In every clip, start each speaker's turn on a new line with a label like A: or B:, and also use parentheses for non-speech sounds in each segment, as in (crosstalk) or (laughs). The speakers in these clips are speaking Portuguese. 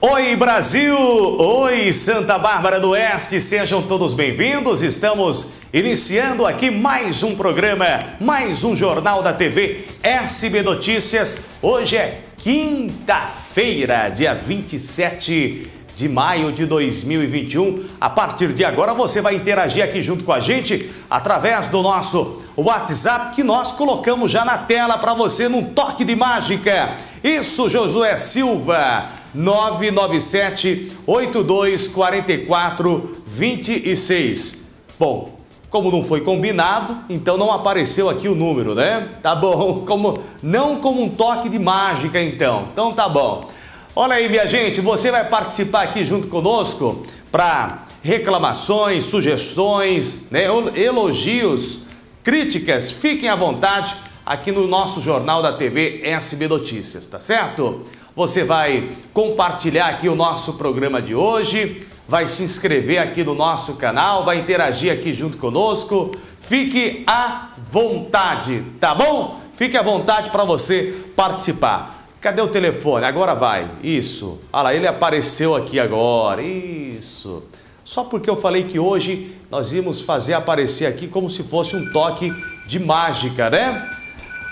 A: Oi Brasil! Oi Santa Bárbara do Oeste! Sejam todos bem-vindos. Estamos iniciando aqui mais um programa, mais um jornal da TV SB Notícias. Hoje é quinta-feira, dia 27 de maio de 2021. A partir de agora você vai interagir aqui junto com a gente através do nosso WhatsApp que nós colocamos já na tela para você num toque de mágica. Isso, Josué Silva. 997 8244 26. Bom, como não foi combinado, então não apareceu aqui o número, né? Tá bom, (laughs) como não como um toque de mágica então. Então tá bom. Olha aí, minha gente, você vai participar aqui junto conosco para reclamações, sugestões, né, elogios, críticas, fiquem à vontade aqui no nosso jornal da TV SB Notícias, tá certo? Você vai compartilhar aqui o nosso programa de hoje, vai se inscrever aqui no nosso canal, vai interagir aqui junto conosco. Fique à vontade, tá bom? Fique à vontade para você participar. Cadê o telefone? Agora vai. Isso. Olha lá, ele apareceu aqui agora. Isso. Só porque eu falei que hoje nós íamos fazer aparecer aqui como se fosse um toque de mágica, né?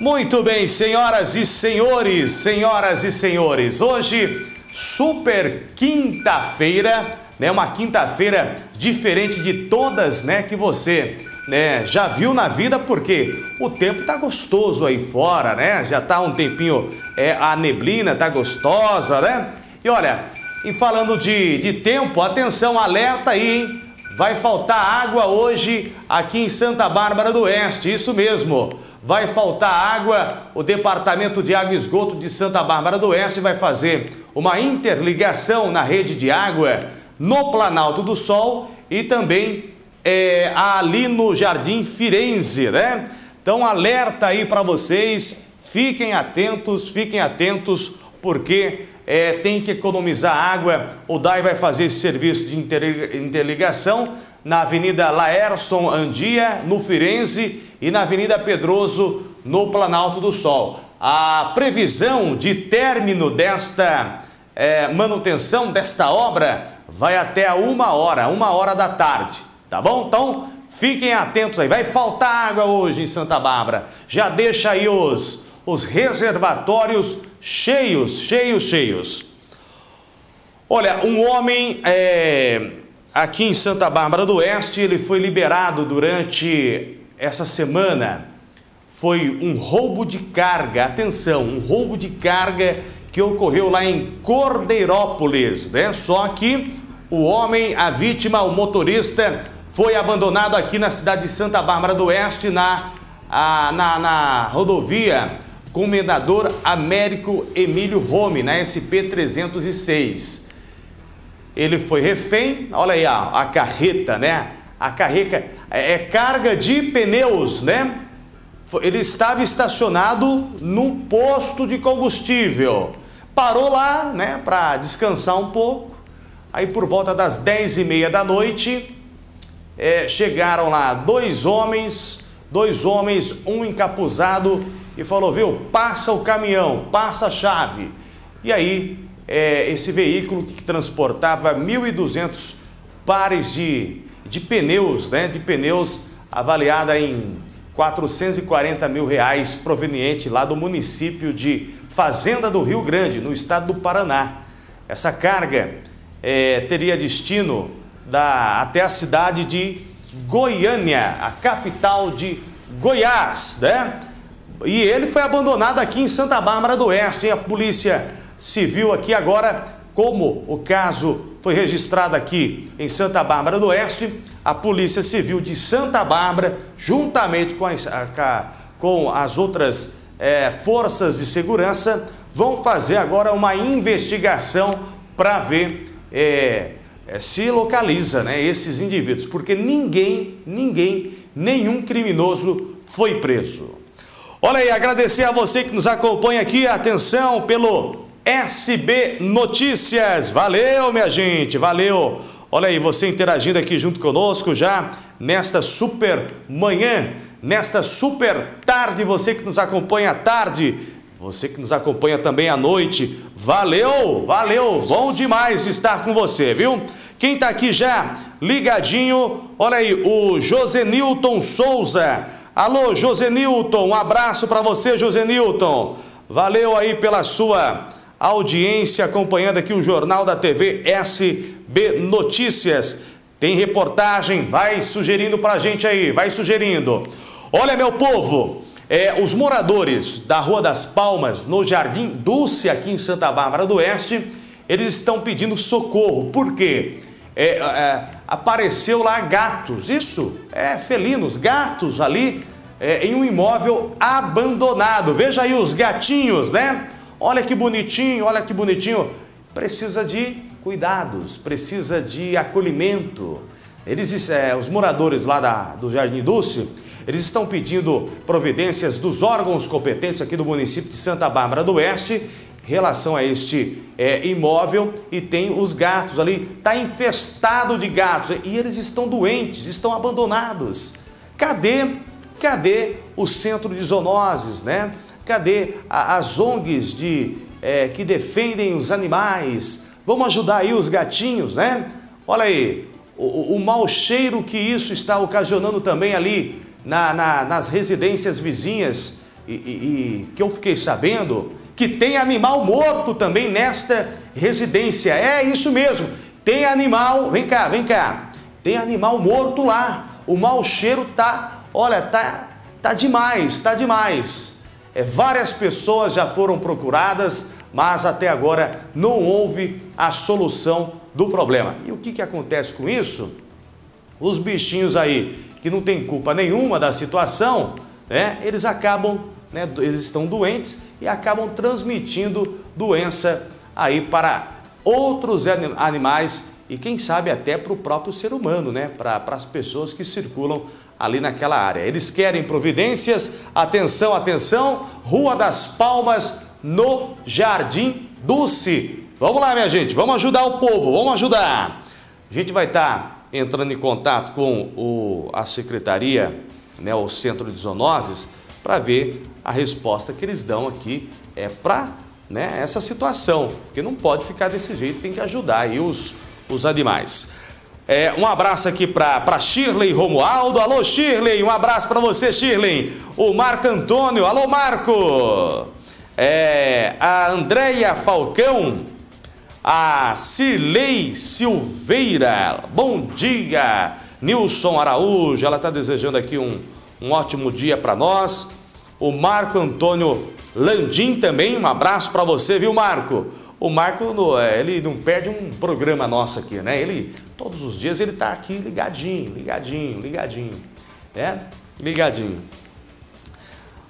A: Muito bem, senhoras e senhores, senhoras e senhores, hoje, super quinta-feira, né? Uma quinta-feira diferente de todas, né? Que você né, já viu na vida, porque o tempo tá gostoso aí fora, né? Já tá um tempinho, é, a neblina tá gostosa, né? E olha, e falando de, de tempo, atenção, alerta aí, hein? Vai faltar água hoje aqui em Santa Bárbara do Oeste, isso mesmo vai faltar água, o Departamento de Água e Esgoto de Santa Bárbara do Oeste vai fazer uma interligação na rede de água no Planalto do Sol e também é, ali no Jardim Firenze, né? Então alerta aí para vocês, fiquem atentos, fiquem atentos, porque é, tem que economizar água. O DAI vai fazer esse serviço de interligação na Avenida Laerson Andia, no Firenze, e na Avenida Pedroso, no Planalto do Sol. A previsão de término desta é, manutenção, desta obra, vai até uma hora, uma hora da tarde, tá bom? Então, fiquem atentos aí, vai faltar água hoje em Santa Bárbara. Já deixa aí os, os reservatórios cheios, cheios, cheios. Olha, um homem é, aqui em Santa Bárbara do Oeste, ele foi liberado durante essa semana foi um roubo de carga. Atenção, um roubo de carga que ocorreu lá em Cordeirópolis, né? Só que o homem, a vítima, o motorista, foi abandonado aqui na cidade de Santa Bárbara do Oeste, na, a, na, na rodovia Comendador Américo Emílio Rome, na SP 306. Ele foi refém, olha aí a, a carreta, né? A carreta é, é carga de pneus, né? Ele estava estacionado no posto de combustível. Parou lá, né, para descansar um pouco. Aí por volta das 10 e meia da noite, é, chegaram lá dois homens, dois homens, um encapuzado e falou, viu, passa o caminhão, passa a chave. E aí, é, esse veículo que transportava 1.200 pares de de pneus, né, de pneus avaliada em 440 mil reais, proveniente lá do município de Fazenda do Rio Grande, no estado do Paraná. Essa carga é, teria destino da, até a cidade de Goiânia, a capital de Goiás, né? E ele foi abandonado aqui em Santa Bárbara do Oeste. E a polícia civil aqui agora, como o caso foi registrada aqui em Santa Bárbara do Oeste. A Polícia Civil de Santa Bárbara, juntamente com as, com as outras é, forças de segurança, vão fazer agora uma investigação para ver é, é, se localiza né, esses indivíduos, porque ninguém, ninguém, nenhum criminoso foi preso. Olha aí, agradecer a você que nos acompanha aqui, atenção pelo SB Notícias. Valeu, minha gente, valeu. Olha aí, você interagindo aqui junto conosco já nesta super manhã, nesta super tarde, você que nos acompanha à tarde, Você que nos acompanha também à noite, valeu, valeu, bom demais estar com você, viu? Quem está aqui já ligadinho, olha aí, o Josenilton Souza. Alô, Josenilton, um abraço para você, Josenilton. Valeu aí pela sua audiência acompanhando aqui o Jornal da TV SB Notícias. Tem reportagem, vai sugerindo para a gente aí, vai sugerindo. Olha, meu povo, é, os moradores da Rua das Palmas, no Jardim Dulce, aqui em Santa Bárbara do Oeste, eles estão pedindo socorro. Por quê? É, é, apareceu lá gatos, isso, é, felinos, gatos ali é, em um imóvel abandonado. Veja aí os gatinhos, né? Olha que bonitinho, olha que bonitinho. Precisa de cuidados, precisa de acolhimento. Eles, é, os moradores lá da, do Jardim Dulce, eles estão pedindo providências dos órgãos competentes aqui do município de Santa Bárbara do Oeste relação a este é, imóvel e tem os gatos ali, está infestado de gatos e eles estão doentes, estão abandonados. Cadê, cadê o centro de zoonoses, né? Cadê as ONGs de, é, que defendem os animais? Vamos ajudar aí os gatinhos, né? Olha aí, o, o mau cheiro que isso está ocasionando também ali na, na, nas residências vizinhas e, e, e que eu fiquei sabendo que tem animal morto também nesta residência. É isso mesmo, tem animal, vem cá, vem cá, tem animal morto lá. O mau cheiro tá, olha, tá, tá demais, tá demais. É, várias pessoas já foram procuradas, mas até agora não houve a solução do problema. E o que, que acontece com isso? Os bichinhos aí que não tem culpa nenhuma da situação, né? Eles acabam, né? Eles estão doentes e acabam transmitindo doença aí para outros animais e quem sabe até para o próprio ser humano, né? Para, as pessoas que circulam ali naquela área. Eles querem providências, atenção, atenção, Rua das Palmas, no Jardim Dulce. Vamos lá, minha gente, vamos ajudar o povo, vamos ajudar. A gente vai estar entrando em contato com o, a secretaria, né, o Centro de Zoonoses, para ver a resposta que eles dão aqui. É para né, essa situação, porque não pode ficar desse jeito, tem que ajudar aí os, os animais. É, um abraço aqui para Shirley Romualdo. Alô, Shirley, um abraço para você, Shirley. O Marco Antônio, alô, Marco. É, a Andréia Falcão, a Cirlei Silveira, bom dia. Nilson Araújo, ela está desejando aqui um, um ótimo dia para nós o Marco Antônio Landim também, um abraço para você, viu, Marco? O Marco, é, ele não perde um programa nosso aqui, né? Ele, todos os dias, ele tá aqui ligadinho, ligadinho, ligadinho, né? Ligadinho.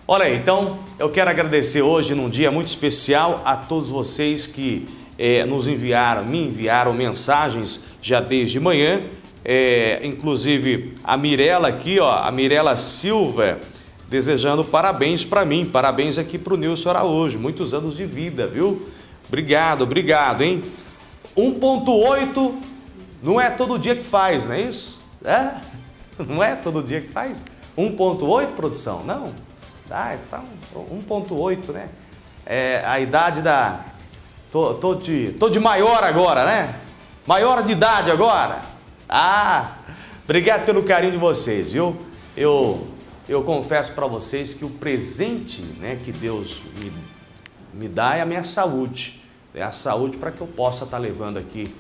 A: Olha aí, então, eu quero agradecer hoje, num dia muito especial, a todos vocês que é, nos enviaram, me enviaram mensagens já desde manhã, é, inclusive a Mirela aqui, ó, a Mirela Silva, desejando parabéns para mim, parabéns aqui para o Nilson Araújo, muitos anos de vida, viu? Obrigado, obrigado, hein? 1.8 não é todo dia que faz, não é isso? É? (laughs) Não é todo dia que faz? 1.8 produção? Não. Ah, então 1.8, né? É a idade da... Tô, tô, de, tô de maior agora, né? Maior de idade agora. Ah, obrigado pelo carinho de vocês, viu? Eu eu confesso para vocês que o presente né, que Deus me, me dá é a minha saúde. É a saúde para que eu possa estar tá levando aqui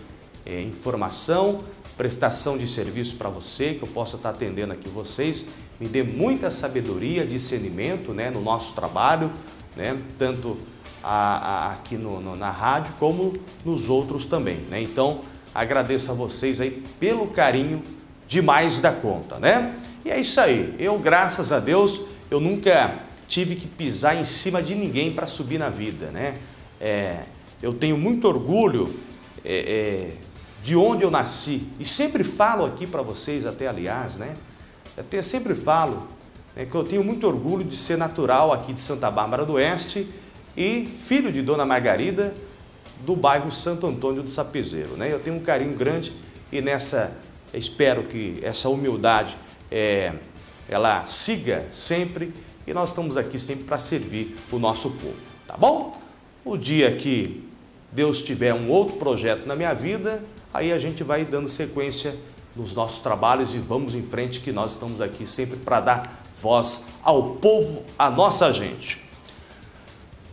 A: é, informação, prestação de serviço para você, que eu possa estar tá atendendo aqui vocês. Me dê muita sabedoria, discernimento né, no nosso trabalho, né, tanto a, a, aqui no, no, na rádio como nos outros também. Né? Então, agradeço a vocês aí pelo carinho demais da conta, né? E é isso aí. Eu, graças a Deus, eu nunca tive que pisar em cima de ninguém para subir na vida, né? É, eu tenho muito orgulho é, é, de onde eu nasci e sempre falo aqui para vocês, até aliás, né? Até sempre falo né, que eu tenho muito orgulho de ser natural aqui de Santa Bárbara do Oeste e filho de Dona Margarida do bairro Santo Antônio do Sapezeiro, né? Eu tenho um carinho grande e nessa espero que essa humildade é, ela siga sempre e nós estamos aqui sempre para servir o nosso povo. tá bom? O dia que Deus tiver um outro projeto na minha vida, aí a gente vai dando sequência nos nossos trabalhos e vamos em frente que nós estamos aqui sempre para dar voz ao povo, à nossa gente.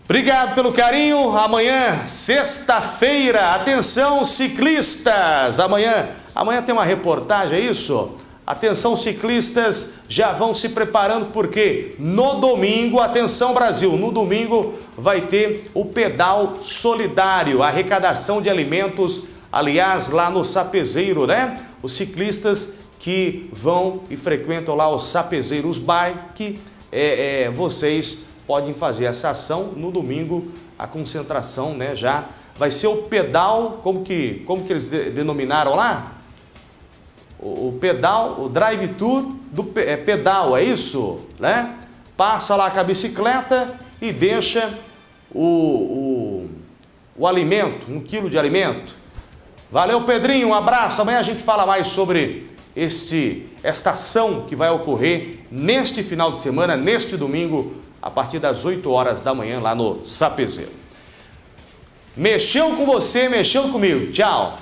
A: Obrigado pelo carinho. Amanhã, sexta-feira, atenção ciclistas. Amanhã, amanhã tem uma reportagem, é isso? Atenção ciclistas, já vão se preparando porque no domingo, atenção Brasil, no domingo vai ter o pedal solidário, arrecadação de alimentos, aliás, lá no Sapezeiro, né? Os ciclistas que vão e frequentam lá os Sapezeiros Bike, é, é, vocês podem fazer essa ação no domingo, a concentração, né, já vai ser o pedal, como que, como que eles de, denominaram lá? O, pedal, o drive tour do é, pedal, é isso, né? Passa lá com a bicicleta e deixa o, o, o alimento, um quilo de alimento. Valeu, Pedrinho, um abraço. Amanhã a gente fala mais sobre este, esta ação que vai ocorrer neste final de semana, neste domingo, a partir das 8 horas da manhã lá no Sapezeiro. Mexeu com você, mexeu comigo. Tchau.